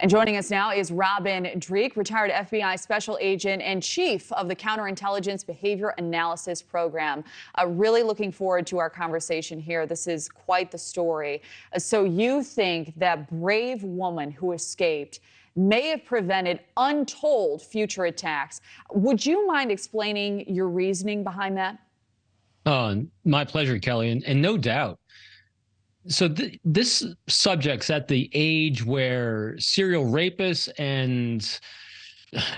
And joining us now is Robin Dreeke, retired FBI special agent and chief of the Counterintelligence Behavior Analysis Program. Uh, really looking forward to our conversation here. This is quite the story. Uh, so, you think that brave woman who escaped may have prevented untold future attacks. Would you mind explaining your reasoning behind that? Uh, my pleasure, Kelly. And, and no doubt, so th- this subject's at the age where serial rapists and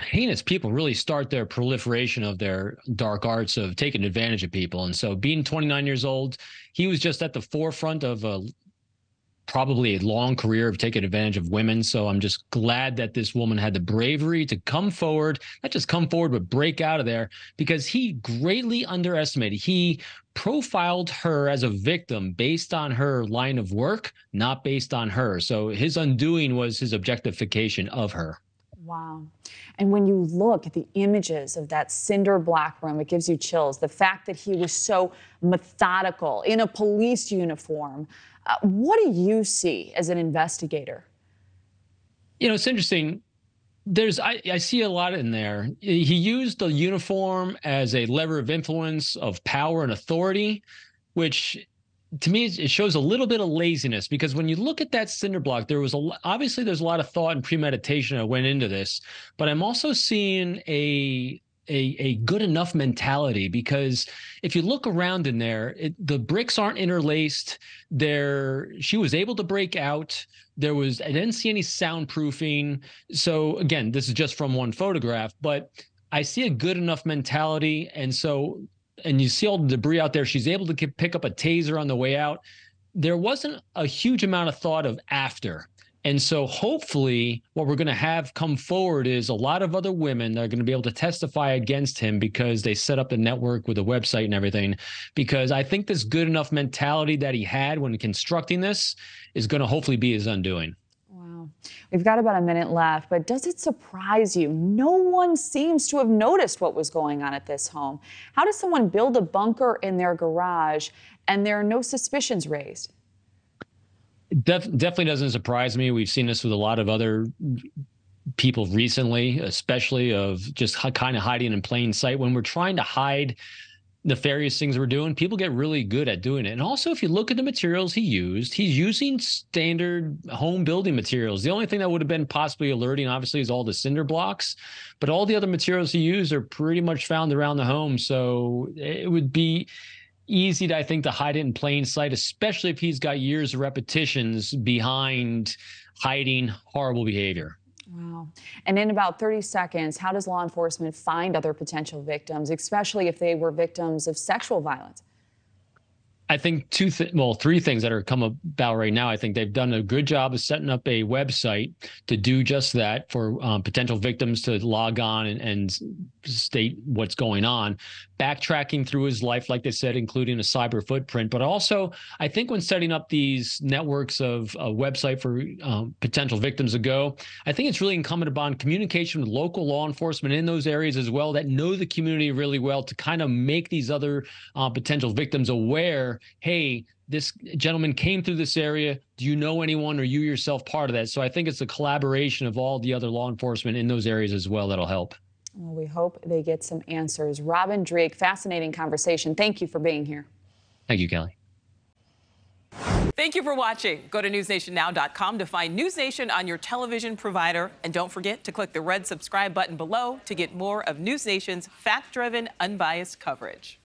heinous people really start their proliferation of their dark arts of taking advantage of people. And so being 29 years old, he was just at the forefront of a probably a long career of taking advantage of women. So I'm just glad that this woman had the bravery to come forward, not just come forward, but break out of there because he greatly underestimated. He profiled her as a victim based on her line of work, not based on her. So his undoing was his objectification of her. Wow. And when you look at the images of that cinder block room, it gives you chills. The fact that he was so methodical in a police uniform. Uh, what do you see as an investigator? You know, it's interesting. There's, I, I see a lot in there. He used the uniform as a lever of influence, of power and authority, which to me it shows a little bit of laziness because when you look at that cinder block there was a obviously there's a lot of thought and premeditation that went into this but i'm also seeing a a, a good enough mentality because if you look around in there, it, the bricks aren't interlaced. There, she was able to break out. There was, I didn't see any soundproofing. So again, this is just from one photograph, but I see a good enough mentality. And so, and you see all the debris out there. She's able to pick up a taser on the way out. There wasn't a huge amount of thought of after. And so hopefully what we're going to have come forward is a lot of other women that are going to be able to testify against him because they set up the network with a website and everything. Because I think this good enough mentality that he had when constructing this is going to hopefully be his undoing. We've got about a minute left, but does it surprise you? No one seems to have noticed what was going on at this home. How does someone build a bunker in their garage and there are no suspicions raised? Def, definitely doesn't surprise me. We've seen this with a lot of other people recently, especially of just kind of hiding in plain sight. When we're trying to hide nefarious things we're doing, people get really good at doing it. And also, if you look at the materials he used, he's using standard home building materials. The only thing that would have been possibly alerting, obviously, is all the cinder blocks, but all the other materials he used are pretty much found around the home. So it would be easy to, I think, to hide it in plain sight, especially if he's got years of repetitions behind hiding horrible behavior. Wow. And in about 30 seconds, how does law enforcement find other potential victims, especially if they were victims of sexual violence? I think two, th- well, three things that are come about right now. I think they've done a good job of setting up a website to do just that for um, potential victims to log on and, and state what's going on. Backtracking through his life, like they said, including a cyber footprint. But also, I think when setting up these networks of a website for um, potential victims to go, I think it's really incumbent upon communication with local law enforcement in those areas as well that know the community really well to kind of make these other uh, potential victims aware hey, this gentleman came through this area. Do you know anyone or you yourself part of that? So I think it's a collaboration of all the other law enforcement in those areas as well that'll help. Well, we hope they get some answers. Robin Dreeke, fascinating conversation. Thank you for being here. Thank you, Kelly. Thank you for watching. Go to newsnationnow.com to find News Nation on your television provider. And don't forget to click the red subscribe button below to get more of News Nation's fact driven, unbiased coverage.